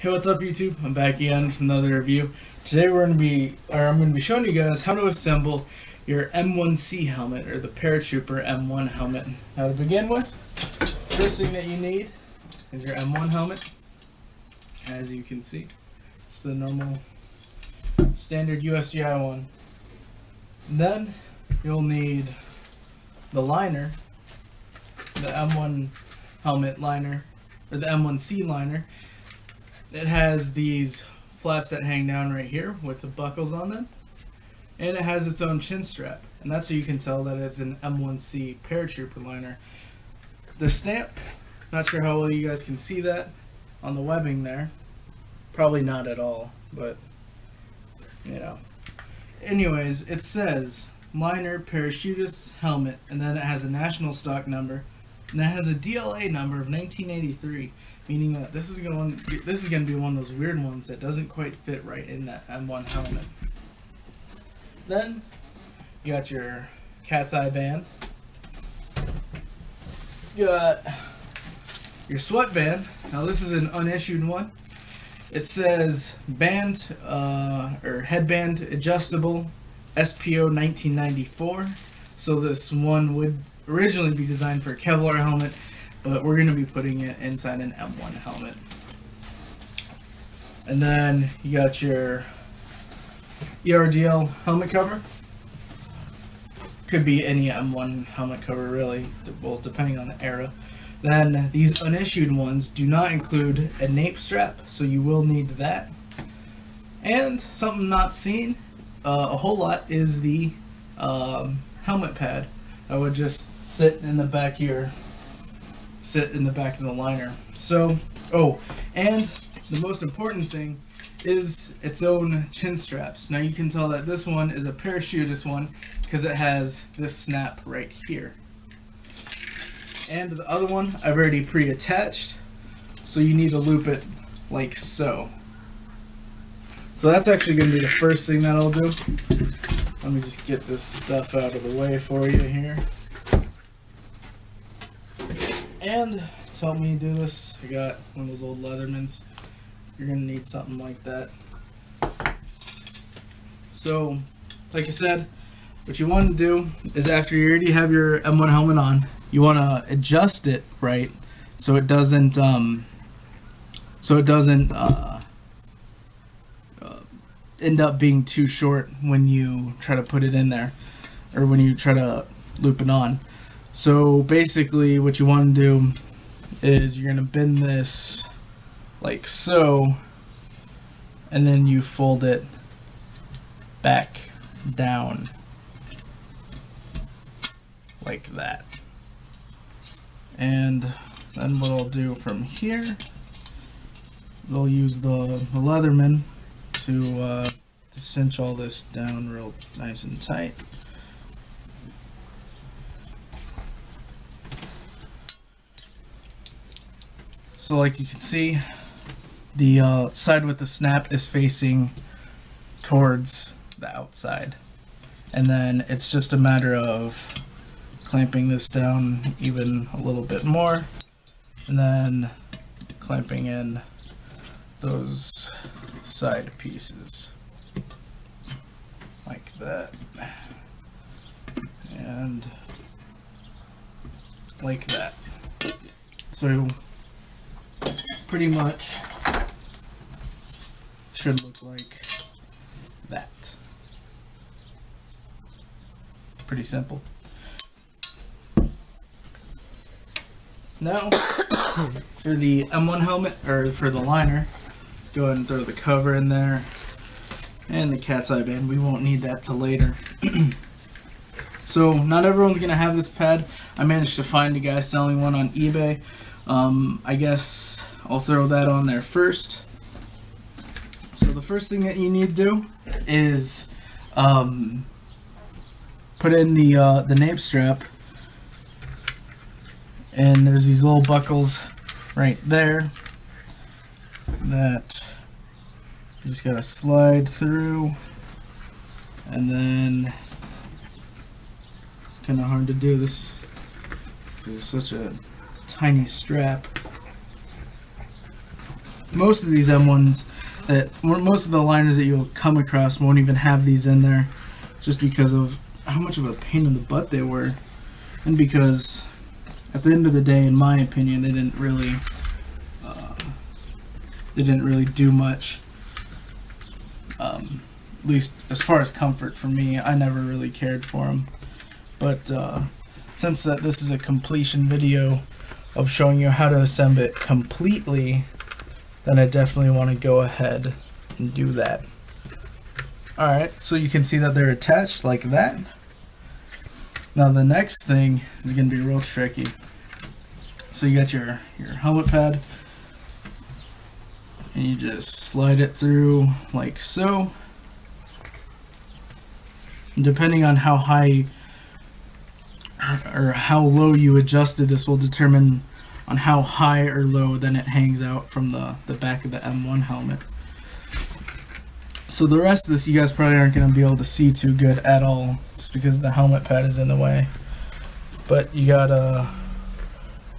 Hey, what's up YouTube? I'm back again with another review. Today we're going to be, or I'm going to be showing you guys how to assemble your M1C helmet, or the Paratrooper M1 helmet. Now to begin with, first thing that you need is your M1 helmet. As you can see, it's the normal standard USGI one. Then you'll need the liner, the M1 helmet liner, or the M1C liner. It has these flaps that hang down right here with the buckles on them. And it has its own chin strap. And that's how you can tell that it's an M1C paratrooper liner. The stamp, not sure how well you guys can see that on the webbing there. Probably not at all, but you know. Anyways, it says liner parachutist helmet, and then it has a national stock number, and it has a DLA number of 1983, meaning that this is going this is going to be one of those weird ones that doesn't quite fit right in that M1 helmet. Then you got your cat's eye band. You got your sweatband. Now this is an unissued one. It says band uh, or headband adjustable SPO 1994. So this one would originally be designed for a Kevlar helmet, but we're going to be putting it inside an M1 helmet. And then you got your ERDL helmet cover. Could be any M1 helmet cover really, well depending on the era. Then these unissued ones do not include a nape strap, so you will need that. And something not seen uh, a whole lot is the um, helmet pad. that would just sit in the back here, sit in the back of the liner. So, oh, and the most important thing is its own chin straps. Now you can tell that this one is a parachutist one because it has this snap right here. And the other one I've already pre-attached, so you need to loop it like so. So that's actually going to be the first thing that I'll do. Let me just get this stuff out of the way for you here. And to help me do this, I got one of those old Leathermans. You're going to need something like that. So, like I said, what you want to do is after you already have your M1 helmet on, you want to adjust it right so it doesn't um, so it doesn't uh, uh, end up being too short when you try to put it in there or when you try to loop it on. So basically what you want to do is you're going to bend this like so and then you fold it back down like that. And then what I'll do from here, they'll use the, the Leatherman to, uh, to cinch all this down real nice and tight. So like you can see, the uh, side with the snap is facing towards the outside. And then it's just a matter of clamping this down even a little bit more and then clamping in those side pieces. Like that. And like that. So pretty much should look like that pretty simple Now, for the M1 helmet, or for the liner, let's go ahead and throw the cover in there. And the cat's eye band, we won't need that till later. so, not everyone's going to have this pad. I managed to find a guy selling one on eBay. Um, I guess I'll throw that on there first. So the first thing that you need to do is um, put in the uh, the nape strap and there's these little buckles right there that you just gotta slide through. And then it's kind of hard to do this because it's such a tiny strap most of these M1s that most of the liners that you'll come across won't even have these in there, just because of how much of a pain in the butt they were, and because at the end of the day, in my opinion, they didn't really uh, they didn't really do much. Um, at least as far as comfort for me, I never really cared for them. But uh, since that this is a completion video of showing you how to assemble it completely, then I definitely want to go ahead and do that. Alright, so you can see that they're attached like that. Now the next thing is going to be real tricky. So you got your, your helmet pad, and you just slide it through like so. And depending on how high or how low you adjusted this will determine on how high or low then it hangs out from the, the back of the M1 helmet. So the rest of this you guys probably aren't going to be able to see too good at all just because the helmet pad is in the way. But you gotta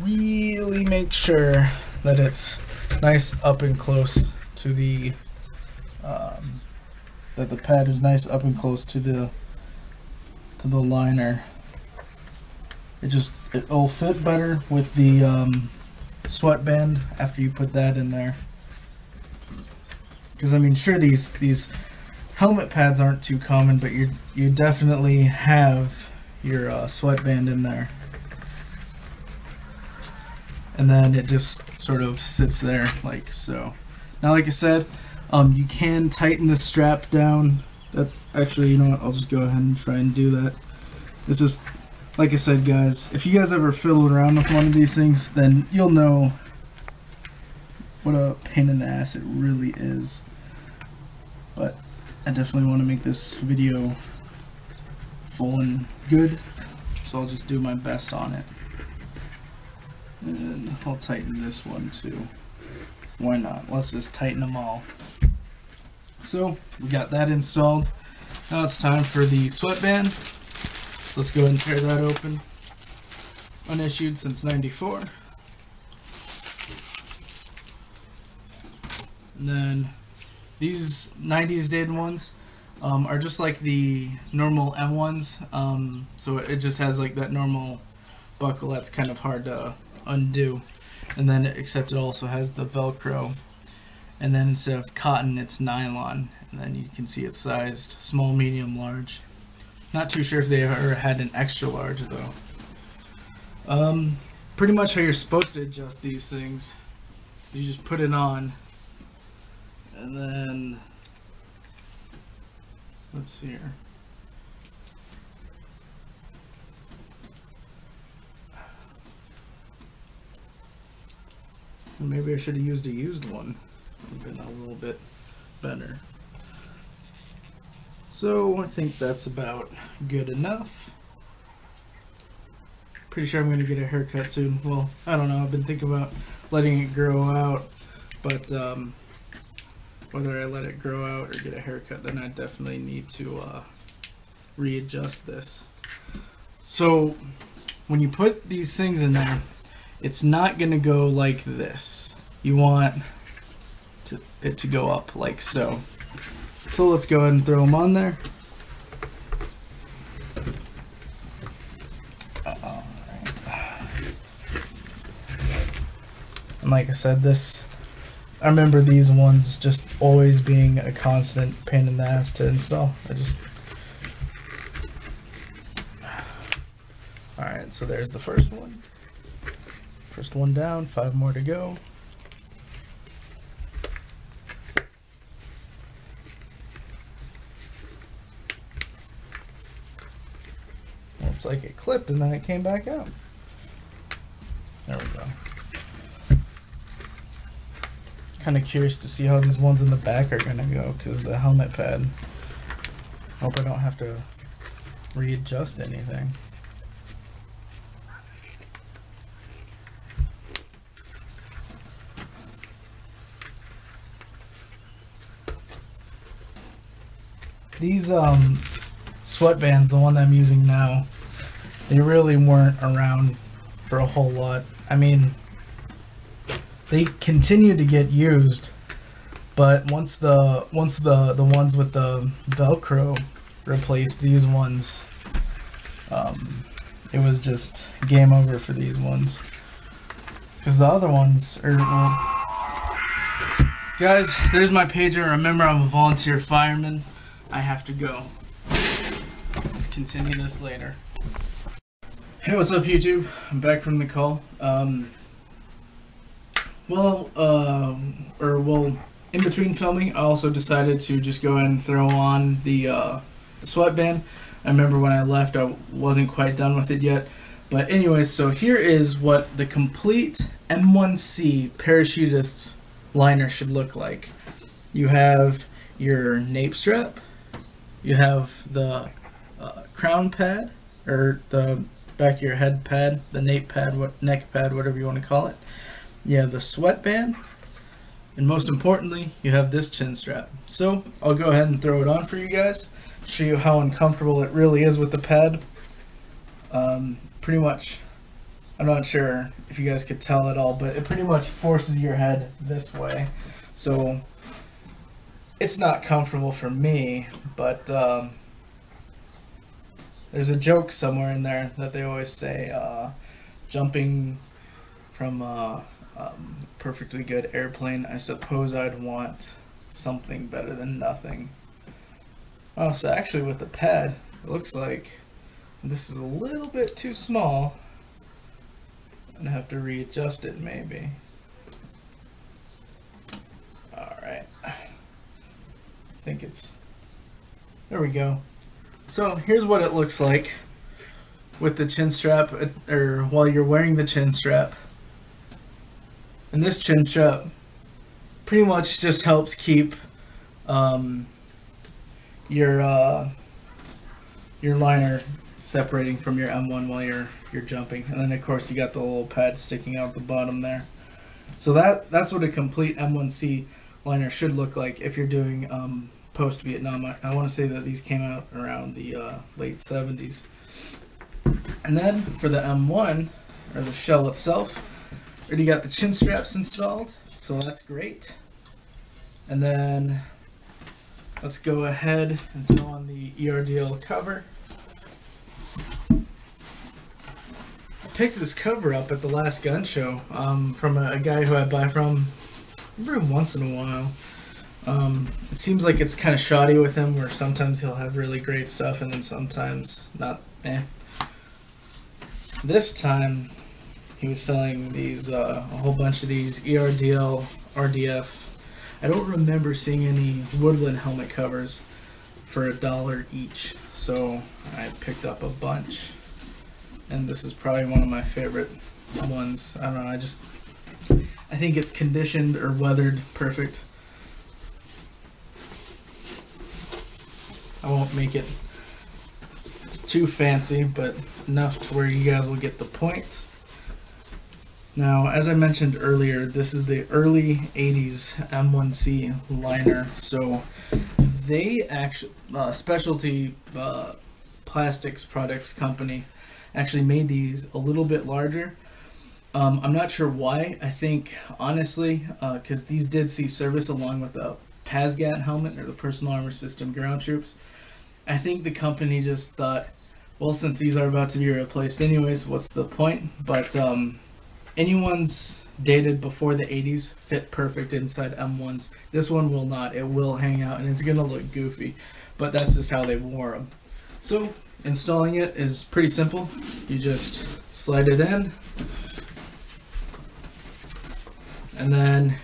really make sure that it's nice up and close to the um, that the pad is nice up and close to the to the liner it just it'll fit better with the um, sweatband after you put that in there because I mean sure these these helmet pads aren't too common but you you definitely have your uh, sweatband in there and then it just sort of sits there like so. Now, like I said, um, you can tighten the strap down. That actually, you know what? I'll just go ahead and try and do that. This is, like I said, guys. If you guys ever fiddle around with one of these things, then you'll know what a pain in the ass it really is. But I definitely want to make this video full and good, so I'll just do my best on it. And I'll tighten this one too. Why not? Let's just tighten them all. So, we got that installed. Now it's time for the sweatband. Let's go ahead and tear that open. Unissued since 94. And then these 90s dated ones um, are just like the normal M1s. Um, so it just has like that normal buckle that's kind of hard to undo. And then, except it also has the Velcro. And then instead of cotton, it's nylon. And then you can see it's sized small, medium, large. Not too sure if they ever had an extra large though. Um, pretty much how you're supposed to adjust these things. You just put it on. And then, let's see here. Maybe I should have used a used one. Would have Been a little bit better. So I think that's about good enough. Pretty sure I'm going to get a haircut soon. Well, I don't know. I've been thinking about letting it grow out, but um, whether I let it grow out or get a haircut, then I definitely need to uh, readjust this. So when you put these things in there, it's not going to go like this. You want to, it to go up like so. So let's go ahead and throw them on there. And like I said, this, I remember these ones just always being a constant pain in the ass to install. I just, alright, so there's the first one. First one down, five more to go. Looks like it clipped and then it came back out. There we go. Kind of curious to see how these ones in the back are going to go because the helmet pad. Hope I don't have to readjust anything. These um, sweatbands, the one that I'm using now, they really weren't around for a whole lot. I mean, they continue to get used, but once the once the the ones with the Velcro replaced these ones, um, it was just game over for these ones. Because the other ones are well, Guys, there's my pager. Remember, I'm a volunteer fireman. I have to go. Let's continue this later. Hey, what's up, YouTube? I'm back from the call. Um, well, uh, or well, in between filming, I also decided to just go and throw on the, uh, the sweatband. I remember when I left, I wasn't quite done with it yet. But anyways, so here is what the complete M1C parachutists liner should look like. You have your nape strap, you have the uh, crown pad, or the back of your head pad, the nape pad, what neck pad, whatever you want to call it. You have the sweatband, and most importantly, you have this chin strap. So I'll go ahead and throw it on for you guys, show you how uncomfortable it really is with the pad. Um, pretty much I'm not sure if you guys could tell at all, but it pretty much forces your head this way. So it's not comfortable for me, but um, there's a joke somewhere in there that they always say uh, jumping from a um, perfectly good airplane, I suppose I'd want something better than nothing. Oh, so actually with the pad, it looks like this is a little bit too small and have to readjust it maybe. Alright. I think it's... There we go. So here's what it looks like with the chin strap, uh, or while you're wearing the chin strap. And this chin strap pretty much just helps keep um, your uh, your liner separating from your M1 while you're you're jumping. And then of course you got the little pad sticking out the bottom there. So that that's what a complete M1C liner should look like if you're doing um, post Vietnam. I, I want to say that these came out around the uh, late 70s. And then for the M1 or the shell itself, already got the chin straps installed, so that's great. And then let's go ahead and throw on the ERDL cover. I picked this cover up at the last gun show um, from a, a, guy who I buy from every once in a while. Um, it seems like it's kind of shoddy with him, where sometimes he'll have really great stuff and then sometimes not. Eh. This time, he was selling these uh, a whole bunch of these ERDL RDF. I don't remember seeing any woodland helmet covers for a dollar each, so I picked up a bunch and this is probably one of my favorite ones. I don't know, I just, I think it's conditioned or weathered perfect. I won't make it too fancy, but enough to where you guys will get the point. Now, as I mentioned earlier, this is the early 80s M1C liner, so they actually, uh, specialty uh, plastics products company actually made these a little bit larger. Um, I'm not sure why. I think, honestly, because uh, these did see service along with the PASGT helmet or the Personal Armor System ground troops. I think the company just thought, well, since these are about to be replaced anyways, what's the point? But um, anyone's dated before the 80s fit perfect inside M1s. This one will not. It will hang out and it's going to look goofy, but that's just how they wore them. So installing it is pretty simple. You just slide it in. And then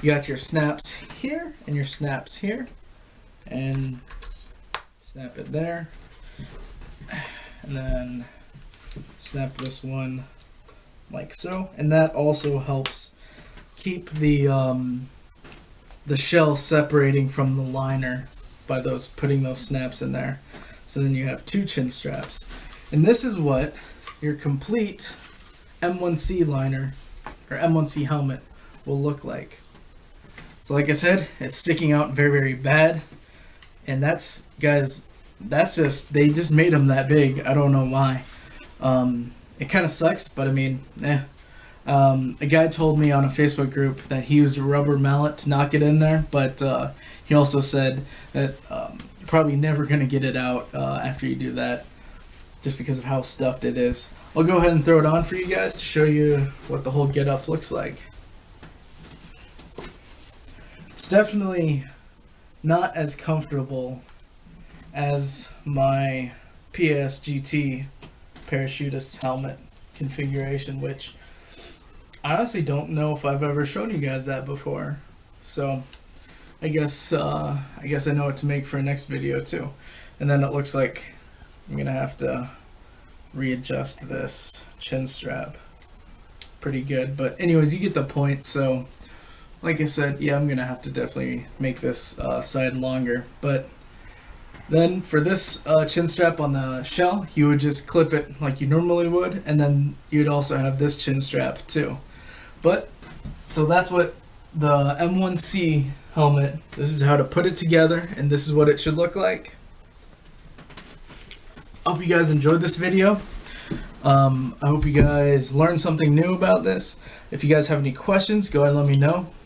you got your snaps here and your snaps here. And snap it there. And then snap this one like so. And that also helps keep the um, the shell separating from the liner by those putting those snaps in there. So then you have two chin straps. And this is what your complete M1C liner or M1C helmet will look like. So like I said, it's sticking out very, very bad. And that's, guys, that's just, they just made them that big. I don't know why. Um, it kind of sucks, but I mean, eh. Um, a guy told me on a Facebook group that he used a rubber mallet to knock it in there, but uh, he also said that um, you're probably never going to get it out uh, after you do that, just because of how stuffed it is. I'll go ahead and throw it on for you guys to show you what the whole get up looks like. It's definitely not as comfortable as my PASGT parachutist helmet configuration, which I honestly don't know if I've ever shown you guys that before. So I guess uh, I guess I know what to make for next video too. And then it looks like I'm gonna have to readjust this chin strap pretty good. But anyways, you get the point. So like I said, yeah, I'm gonna have to definitely make this uh, side longer. But then for this uh, chin strap on the shell, you would just clip it like you normally would, and then you'd also have this chin strap too. But, so that's what the M1C helmet, this is how to put it together, and this is what it should look like. I hope you guys enjoyed this video. Um, I hope you guys learned something new about this. If you guys have any questions, go ahead and let me know,